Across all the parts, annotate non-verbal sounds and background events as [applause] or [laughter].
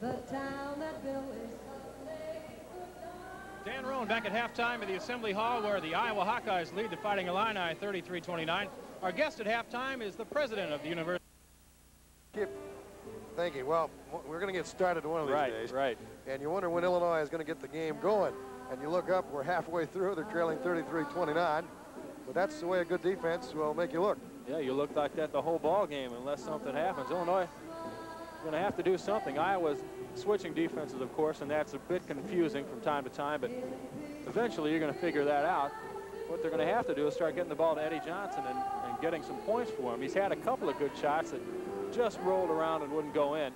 the town that Billy Dan Roan back at halftime at the Assembly Hall where the Iowa Hawkeyes lead the Fighting Illini 33-29. Our guest at halftime is the president of the university. Keep thinking, well, we're going to get started one of these right, days. Right, And you wonder when Illinois is going to get the game going. And you look up, we're halfway through. They're trailing 33-29. But that's the way a good defense will make you look. Yeah, you look like that the whole ball game unless something happens. Illinois going to have to do something. Iowa's switching defenses, of course, and that's a bit confusing from time to time, but eventually you're going to figure that out. What they're going to have to do is start getting the ball to Eddie Johnson and, and getting some points for him. He's had a couple of good shots that just rolled around and wouldn't go in.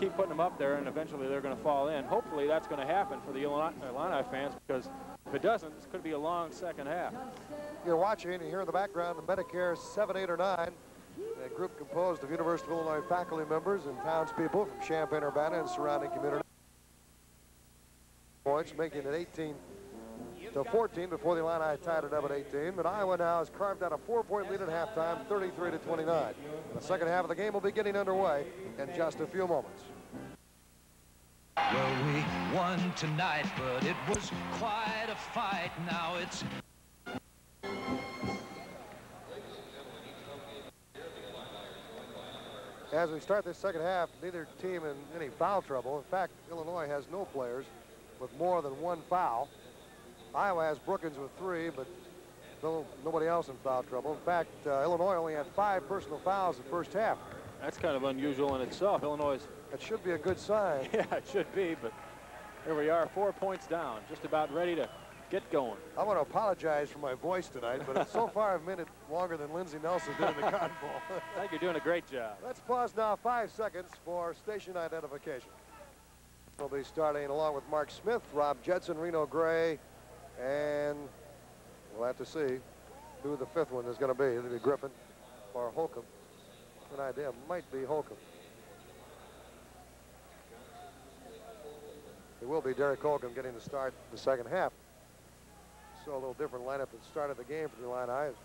Keep putting them up there, and eventually they're going to fall in. Hopefully that's going to happen for the Illini, fans, because if it doesn't, this could be a long second half. You're watching and in the background the Medicare 7, 8, or 9 a group composed of University of Illinois faculty members and townspeople from Champaign-Urbana and surrounding communities. Points, making it 18 to 14 before the Illini tied it up at 18. But Iowa now has carved out a four-point lead at halftime, 33 to 29. The second half of the game will be getting underway in just a few moments. Well, we won tonight, but it was quite a fight. Now it's As we start this second half, neither team in any foul trouble. In fact, Illinois has no players with more than one foul. Iowa has Brookins with three, but no, nobody else in foul trouble. In fact, uh, Illinois only had five personal fouls in the first half. That's kind of unusual in itself. Illinois, That should be a good sign. [laughs] yeah, it should be, but here we are, four points down, just about ready to get going. I want to apologize for my voice tonight, but so [laughs] far I've made it longer than Lindsey Nelson did in the Cotton Bowl. [laughs] I think you're doing a great job. Let's pause now five seconds for station identification. We'll be starting along with Mark Smith, Rob Judson, Reno Gray, and we'll have to see who the fifth one is going to be. It'll be Griffin or Holcomb. An idea, might be Holcomb. It will be Derek Holcomb getting the start the second half. So a little different lineup that started the game for the Illini.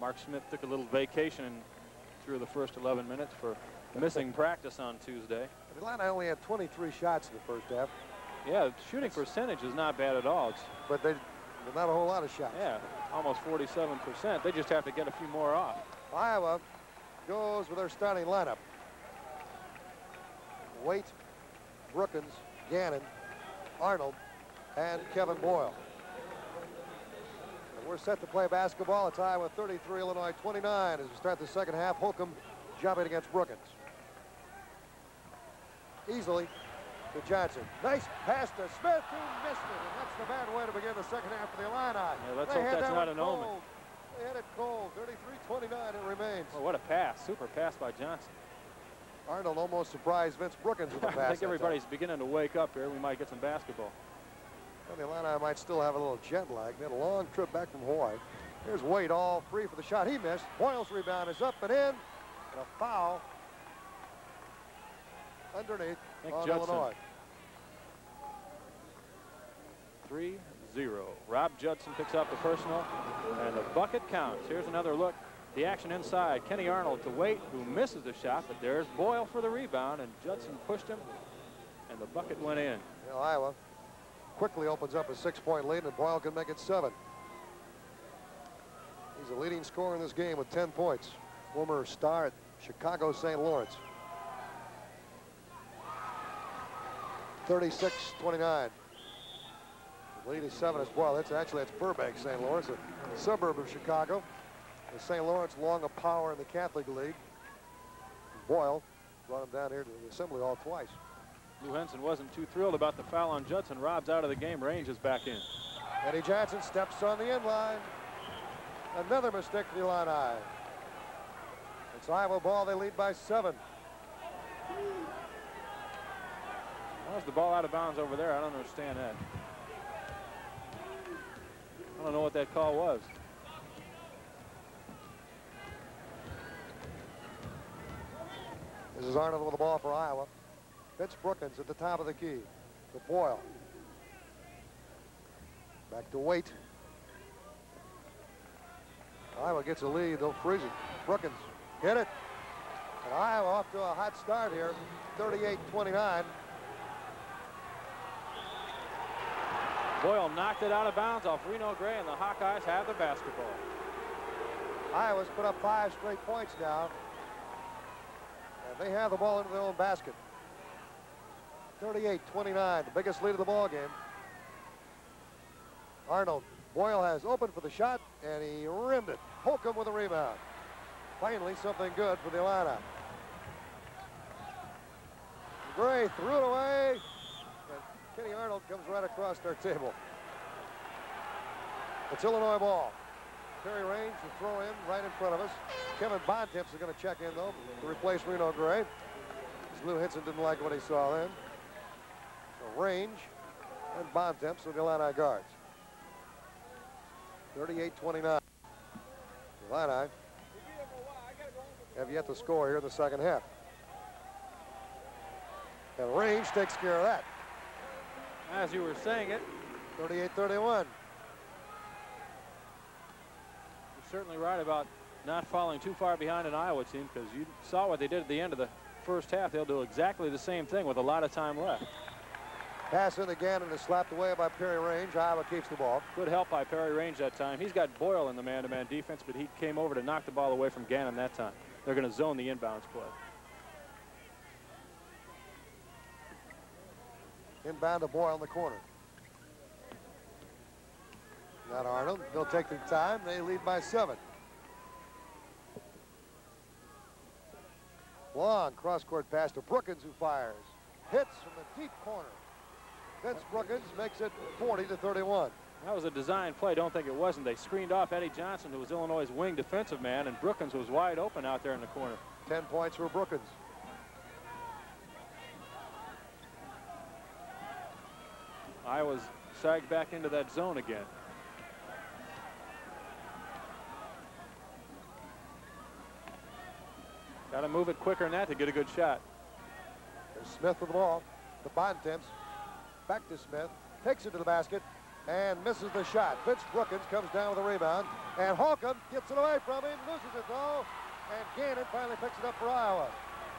Mark Smith took a little vacation through the first 11 minutes for missing practice on Tuesday. The Illini only had 23 shots in the first half, Yeah, shooting percentage is not bad at all. It's, but they not a whole lot of shots. yeah, almost 47%. They just have to get a few more off. Iowa goes with their starting lineup. Waite, Brookins, Gannon, Arnold, and Kevin Boyle. And we're set to play basketball. It's Iowa 33, Illinois 29 as we start the second half. Holcomb jumping against Brookins. Easily to Johnson. Nice pass to Smith, who missed it. And that's the bad way to begin the second half for the Illini. Yeah, let's They hope that's that not an omen. cold. They had it cold. 33-29 it remains. Well, what a pass. Super pass by Johnson. Arnold almost surprised Vince Brookins with the [laughs] pass. I think everybody's beginning to wake up here. We might get some basketball. Well, the Illini might still have a little jet lag. They had a long trip back from Hawaii. Here's Waite all free for the shot. He missed. Boyle's rebound is up and in. And a foul underneath Nick on Judson. Illinois. 3-0. Rob Judson picks up the personal, and the bucket counts. Here's another look. The action inside. Kenny Arnold to Waite, who misses the shot, but there's Boyle for the rebound, and Judson pushed him, and the bucket went in. Iowa quickly opens up a six-point lead, and Boyle can make it seven. He's the leading scorer in this game with 10 points. Former star at Chicago St. Laurence. 36-29. The lead is seven as well. That's actually that's Burbank, St. Laurence, a suburb of Chicago. The St. Laurence long a power in the Catholic League. Boyle brought him down here to the assembly hall twice. Lou Henson wasn't too thrilled about the foul on Judson. Rob's out of the game. Range is back in. Eddie Johnson steps on the end line. Another mistake for the Illini. It's Iowa ball. They lead by seven. Why's the ball out of bounds over there? I don't understand that. I don't know what that call was. Is Arnold with the ball for Iowa. Vince Brookins at the top of the key. To Boyle. Back to Waite. Iowa gets a lead, they'll freeze it. Brookins hit it. And Iowa off to a hot start here, 38-29. Boyle knocked it out of bounds off Reno Gray, and the Hawkeyes have the basketball. Iowa's put up five straight points now. And they have the ball into their own basket. 38-29, the biggest lead of the ball game. Arnold, Boyle has opened for the shot, and he rimmed it. Holcomb with a rebound. Finally, something good for the Illini. Gray threw it away, and Kenny Arnold comes right across their table. It's Illinois ball. Perry Range to throw in right in front of us. Kevin Bontemps is going to check in, though, to replace Reno Gray. Lou Henson didn't like what he saw then. So Range and Bontemps are the Illini guards. 38-29. Illini have yet to score here in the second half. And Range takes care of that. As you were saying it, 38-31. you're certainly right about not falling too far behind an Iowa team because you saw what they did at the end of the first half. They'll do exactly the same thing with a lot of time left. Pass in again and is slapped away by Perry Range. Iowa keeps the ball. Good help by Perry Range that time. He's got Boyle in the man-to-man -man defense, but he came over to knock the ball away from Gannon that time. They're going to zone the inbounds play. Inbound to Boyle in the corner. Not Arnold. They'll take their time. They lead by seven. Long cross-court pass to Brookins, who fires. Hits from the deep corner. Vince Brookins makes it 40 to 31. That was a design play. Don't think it wasn't. They screened off Eddie Johnson, who was Illinois' wing defensive man, and Brookins was wide open out there in the corner. 10 points for Brookins. Iowa's sagged back into that zone again. Got to move it quicker than that to get a good shot. There's Smith with the ball. The Bontemps. Back to Smith. Takes it to the basket and misses the shot. Vince Brookins comes down with a rebound. And Holcomb gets it away from him. Loses it though. And Gannon finally picks it up for Iowa.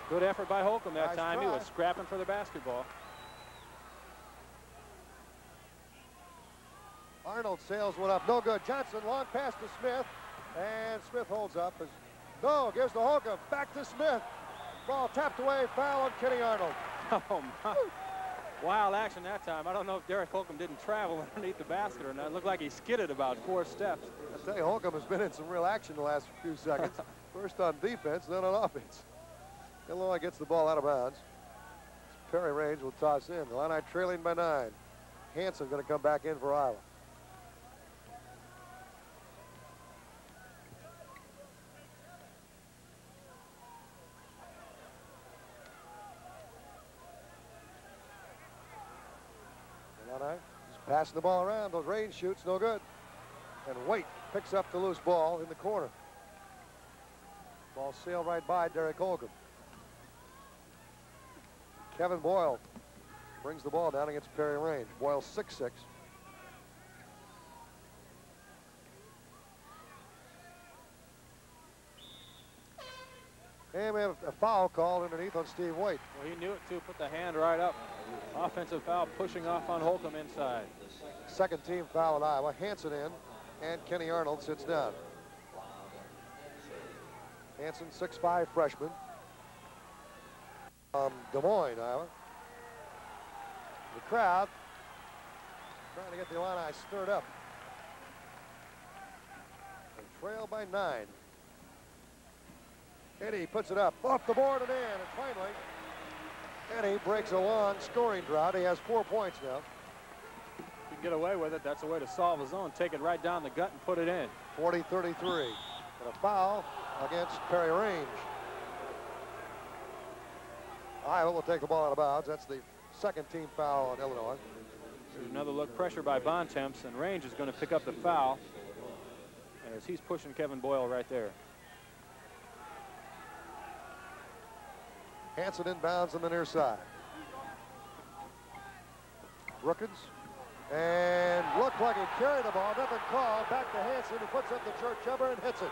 Good effort by Holcomb that Nice time. He was scrapping for the basketball. Arnold sails one up. No good. Johnson long pass to Smith. And Smith holds up. As, no, gives to Holcomb. Back to Smith. Ball tapped away. Foul on Kenny Arnold. [laughs] Oh, my. Wild action that time. I don't know if Derek Holcomb didn't travel [laughs] underneath the basket or not. It looked like he skidded about four steps. I tell you, Holcomb has been in some real action the last few seconds. [laughs] First on defense, then on offense. Illinois gets the ball out of bounds. Perry Range will toss in. The Illini trailing by nine. Hansen going to come back in for Iowa. Illini just passing the ball around. Those Range shoots, no good. And Waite picks up the loose ball in the corner. Ball sailed right by Derek Holcomb. Kevin Boyle brings the ball down against Perry Range. Boyle 6'6". And we have a foul called underneath on Steve Waite. Well, he knew it too. Put the hand right up. Offensive foul pushing off on Holcomb inside. Second team foul at Iowa. Hansen in, and Kenny Arnold sits down. Hansen, 6'5 freshman. Um, Des Moines, Iowa. The crowd trying to get the Illini stirred up. And trail by nine. Eddie puts it up off the board and in, and finally, Eddie breaks a long scoring drought. He has four points now. If you can get away with it, that's a way to solve his own. Take it right down the gut and put it in. 40-33. And a foul against Perry Range. Iowa will take the ball out of bounds. That's the second team foul on Illinois. There's another look pressure by Bontemps, and Range is going to pick up the foul as he's pushing Kevin Boyle right there. Hansen inbounds on the near side. Brookins And looked like he carried the ball. Nothing called. Back to Hansen, who puts up the church jumper and hits it.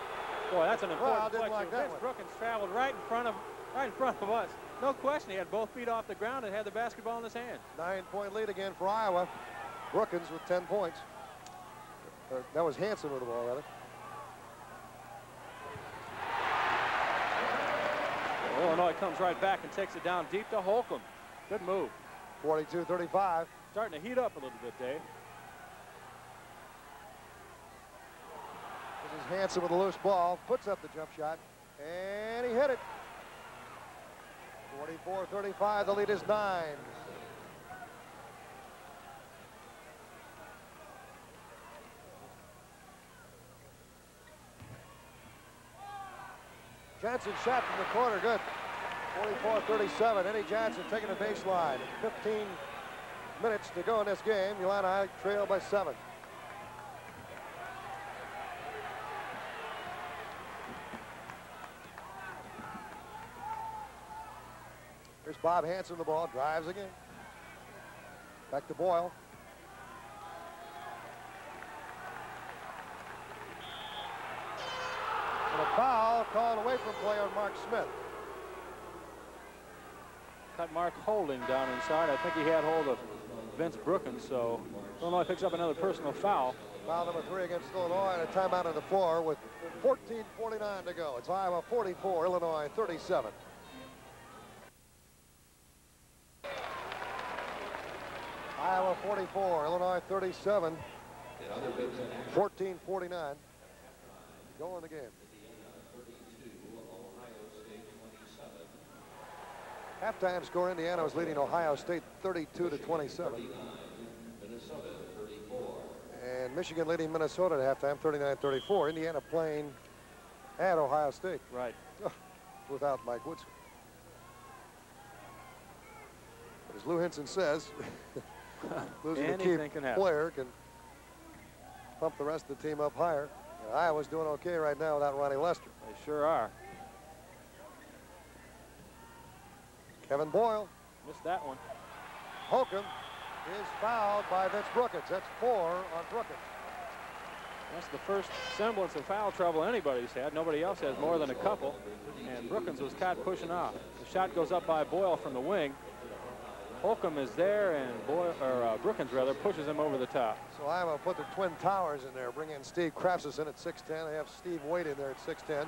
Boy, that's an important Well, like Vince one. Brookins traveled right in front of right in front of us. No question, he had both feet off the ground and had the basketball in his hand. Nine-point lead again for Iowa. Brookins with 10 points. Or, that was Hansen with the ball, rather. Illinois comes right back and takes it down deep to Holcomb. Good move. 42-35. Starting to heat up a little bit, Dave. This is Hansen with a loose ball. Puts up the jump shot. And he hit it. 44-35. The lead is nine. Johnson shot from the corner. Good. 44-37. Eddie Johnson taking the baseline. 15 minutes to go in this game. Illini trail by seven. Here's Bob Hansen the ball, drives again. Back to Boyle. And a foul called away from play on Mark Smith. Cut Mark Holding down inside. I think he had hold of Vince Brookins, so Illinois picks up another personal foul. Foul number three against Illinois and a timeout on the floor with 14.49 to go. It's Iowa 44, Illinois 37. Iowa 44, Illinois 37. 14.49. Go in the game. Halftime score, Indiana was leading Ohio State 32 to 27. And Michigan leading Minnesota at halftime 39-34. Indiana playing at Ohio State Right. [laughs] without Mike Woodson. But as Lou Henson says, [laughs] losing a key can player can pump the rest of the team up higher. And Iowa's doing okay right now without Ronnie Lester. They sure are. Kevin Boyle, Missed that one. Holcomb is fouled by Vince Brookins. That's four on Brookins. That's the first semblance of foul trouble anybody's had. Nobody else has more than a couple. And Brookins was caught pushing off. The shot goes up by Boyle from the wing. Holcomb is there, and Boyle, or uh, Brookins rather, pushes him over the top. So Iowa put the twin towers in there, bring in Steve Krafcisin at 6'10". They have Steve Waite in there at 6'10".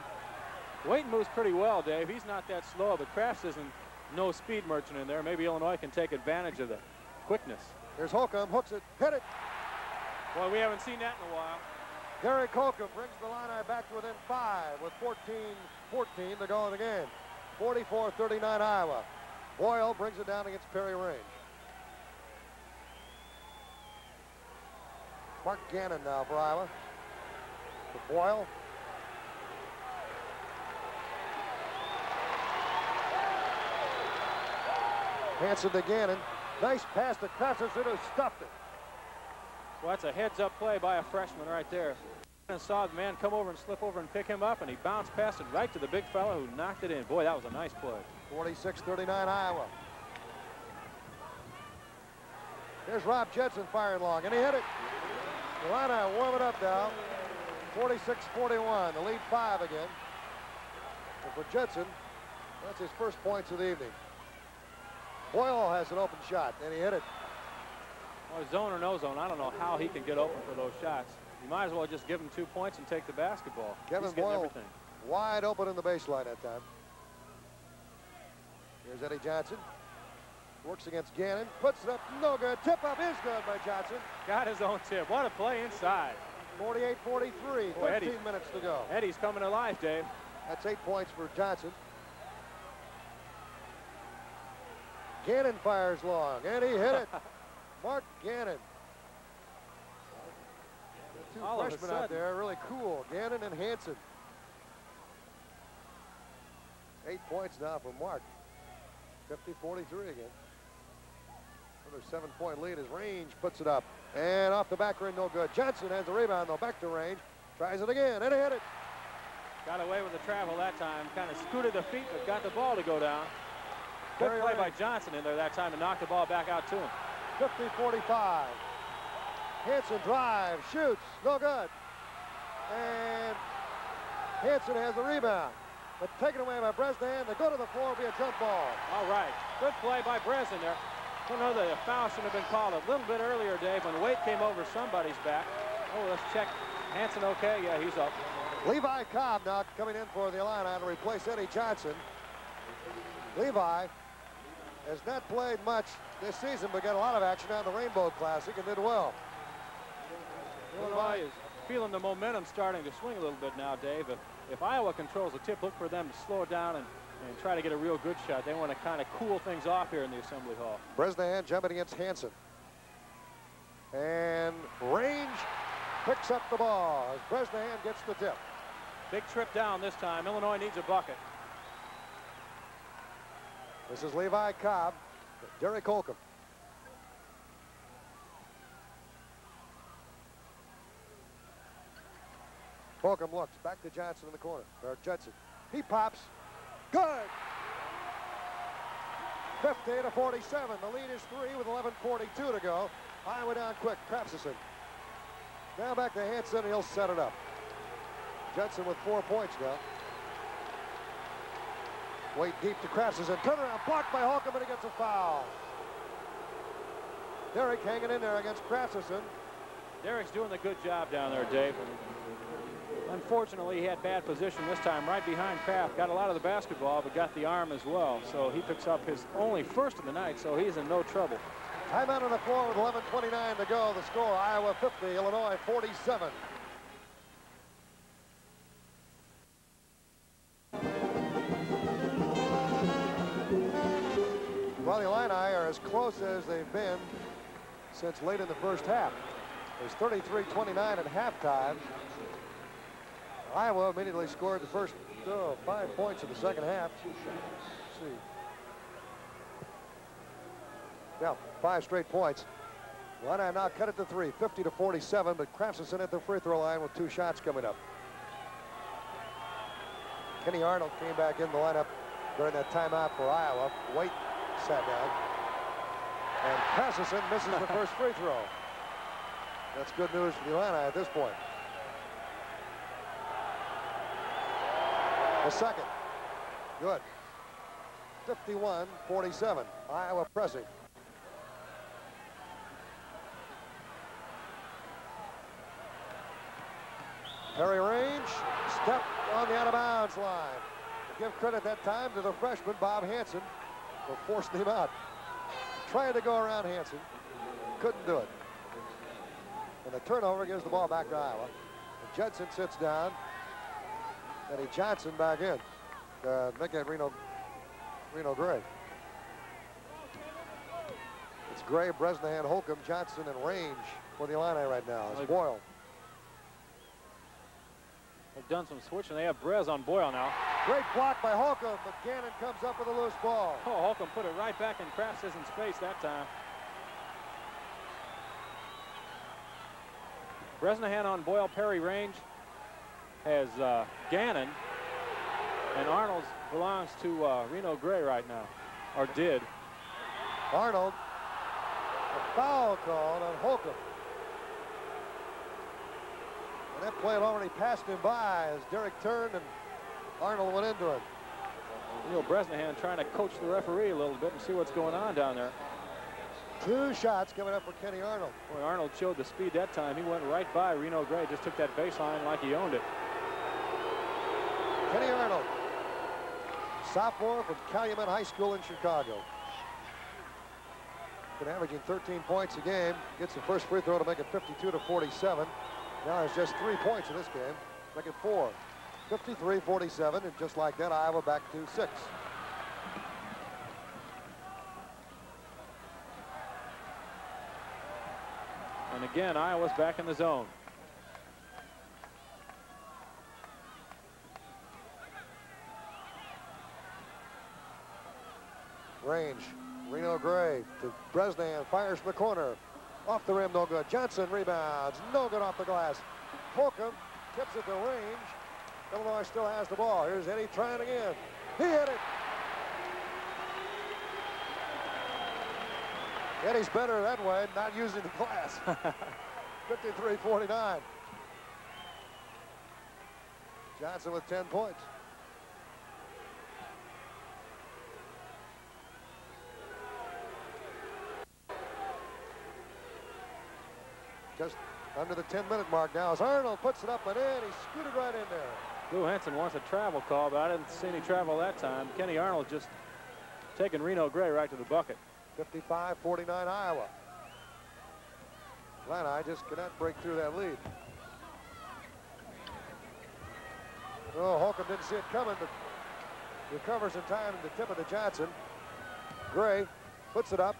Waite moves pretty well, Dave. He's not that slow, but Crafts isn't no speed merchant in there. Maybe Illinois can take advantage of the quickness. Here's Holcomb, hooks it, hit it. Boy, we haven't seen that in a while. Derek Holcomb brings the Illini back to within five with 14-14 to go in the game. 44-39 Iowa. Boyle brings it down against Perry Range. Mark Gannon now for Iowa. For Boyle. Hansen to Gannon. Nice pass to Krafcisin who stuffed it. Well, that's a heads-up play by a freshman right there. And saw the man come over and slip over and pick him up, and he bounced past it right to the big fella who knocked it in. Boy, that was a nice play. 46-39 Iowa. Here's Rob Judson firing long, and he hit it. Illini warm it up now. 46-41, the lead five again. And for Jetson, that's his first points of the evening. Boyle has an open shot, and he hit it. Well, zone or no zone, I don't know how he can get open for those shots. You might as well just give him two points and take the basketball. Kevin He's Boyle everything. wide open in the baseline that time. Here's Eddie Johnson. Works against Gannon. Puts it up. No good. Tip up is good by Johnson. Got his own tip. What a play inside. 48-43. Boy, 13 Eddie. minutes to go. Eddie's coming alive, Dave. That's eight points for Johnson. Gannon fires long, and he hit it. [laughs] Mark Gannon. The two All freshmen out there, really cool. Gannon and Hansen. Eight points now for Mark. 50-43 again. Another seven-point lead as Range puts it up. And off the back rim, no good. Johnson has the rebound, though. Back to Range. Tries it again, and he hit it. Got away with the travel that time. Kind of scooted the feet, but got the ball to go down. Good play by. Johnson in there that time to knock the ball back out to him. 50-45. Hansen drives, shoots, no good. And Hansen has the rebound. But taken away by Bresnahan. They go to the floor, will be a jump ball. All right. Good play by Breslin there. Don't know that a foul should have been called a little bit earlier, Dave, when Waite came over somebody's back. Oh, let's check. Hansen okay? Yeah, he's up. Levi Cobb now coming in for the Illini to replace Eddie Johnson. Levi has not played much this season, but got a lot of action on the Rainbow Classic and did well. Illinois is feeling the momentum starting to swing a little bit now, Dave. If, if Iowa controls the tip, look for them to slow down and, and try to get a real good shot. They want to kind of cool things off here in the Assembly Hall. Bresnahan jumping against Hansen. And Range picks up the ball as Bresnahan gets the tip. Big trip down this time. Illinois needs a bucket. This is Levi Cobb, Derek Holcomb. Holcomb looks back to Johnson in the corner, or Judson. He pops. Good. 50 to 47. The lead is three with 11.42 to go. Iowa down quick. Krafcisin. Now back to Hansen. He'll set it up. Judson with four points now. Waite deep to Krafcisin. Turnaround blocked by Holcomb, and he gets a foul. Derek hanging in there against Krafcisin. Derek's doing a good job down there, Dave. Unfortunately, he had bad position this time, right behind Kraft. Got a lot of the basketball, but got the arm as well. So he picks up his only first of the night, so he's in no trouble. Timeout on the floor with 11.29 to go. The score, Iowa 50, Illinois 47. Close as they've been since late in the first half. There's 33-29 at halftime. Iowa immediately scored the first oh, five points of the second half. Let's see. Yeah, five straight points. Illini now cut it to three, 50 to 47, but Krafcisin at the free throw line with two shots coming up. Kenny Arnold came back in the lineup during that timeout for Iowa. Waite sat down. And Krafcisin misses the first free throw. That's good news for the Illini at this point. The second. Good. 51-47. Iowa pressing. Perry Range stepped on the out-of-bounds line. Give credit that time to the freshman, Bob Hansen, for forcing him out. Trying to go around Hansen. Couldn't do it. And the turnover gives the ball back to Iowa. And Judson sits down. Eddie Johnson back in. Uh, make it Reno, Reno Gray. It's Gray, Bresnahan, Holcomb, Johnson, and Range for the Illini right now. It's Boyle. They've done some switching. They have Brez on Boyle now. Great block by Holcomb, but Gannon comes up with a loose ball. Oh, Holcomb put it right back in Krafcisin's face that time. Bresnahan on Boyle, Perry Range has uh, Gannon, and Arnold's belongs to uh, Reno Gray right now, or did. Arnold, a foul called on Holcomb. That play had already passed him by as Derek turned and Arnold went into it. Neil Bresnahan trying to coach the referee a little bit and see what's going on down there. Two shots coming up for Kenny Arnold. Boy, Arnold showed the speed that time. He went right by Reno Gray, just took that baseline like he owned it. Kenny Arnold, sophomore from Calumet High School in Chicago. Been averaging 13 points a game. Gets the first free throw to make it 52 to 47. Now it's just three points in this game. It four. 53-47, and just like that, Iowa back to six. And again, Iowa's back in the zone. Range. Reno Gray to Bresnahan. Fires from the corner. Off the rim, no good. Johnson rebounds. No good off the glass. Holcomb tips it to Range. Illinois still has the ball. Here's Eddie trying again. He hit it. Eddie's better that way, not using the glass. [laughs] 53-49. Johnson with 10 points. Just under the 10-minute mark now as Arnold puts it up and in. He scooted right in there. Lou Henson wants a travel call, but I didn't see any travel that time. Kenny Arnold just taking Reno Gray right to the bucket. 55-49 Iowa. Illini just cannot break through that lead. Oh, Holcomb didn't see it coming, but recovers in time the tip of the Johnson. Gray puts it up.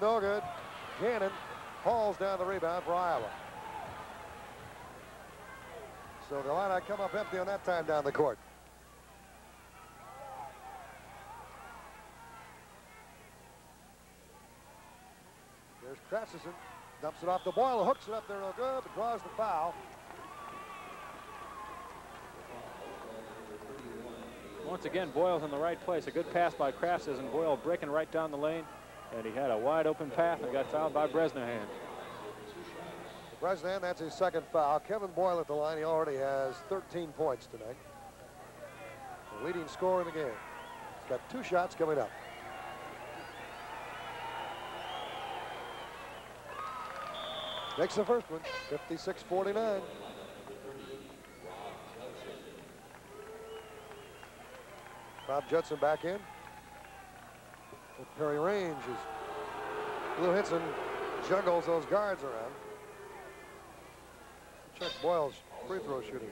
No good. Gannon hauls down the rebound for Iowa. So the line I come up empty on that time down the court. There's Krafcisin. Dumps it off the Boyle, hooks it up there real good, but draws the foul. Once again, Boyle's in the right place. A good pass by Crafts and Boyle breaking right down the lane. And he had a wide open path and got fouled by Bresnahan. Bresnahan, that's his second foul. Kevin Boyle at the line. He already has 13 points tonight. The leading scorer in the game. He's got two shots coming up. Makes the first one, 56-49. Bob Judson back in. Perry Range as Lou Henson juggles those guards around. Check Boyle's free throw shooting.